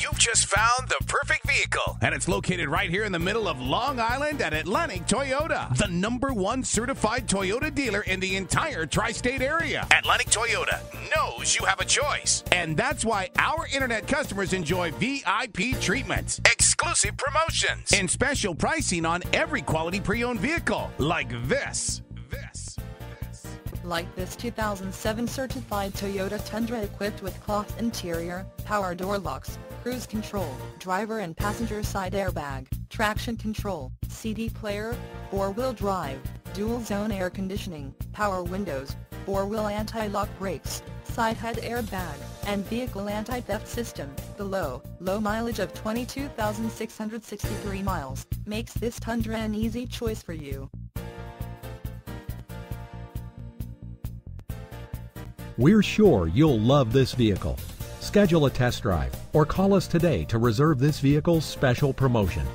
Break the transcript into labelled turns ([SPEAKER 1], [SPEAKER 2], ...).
[SPEAKER 1] You've just found the perfect vehicle, and it's located right here in the middle of Long Island at Atlantic Toyota, the number one certified Toyota dealer in the entire tri state area. Atlantic Toyota knows you have a choice, and that's why our internet customers enjoy VIP treatments, exclusive promotions, and special pricing on every quality pre owned vehicle, like this.
[SPEAKER 2] Like this 2007 certified Toyota Tundra equipped with cloth interior, power door locks, cruise control, driver and passenger side airbag, traction control, CD player, four-wheel drive, dual zone air conditioning, power windows, four-wheel anti-lock brakes, side head airbag, and vehicle anti-theft system. The low, low mileage of 22,663 miles makes this Tundra an easy choice for you.
[SPEAKER 3] We're sure you'll love this vehicle. Schedule a test drive or call us today to reserve this vehicle's special promotion.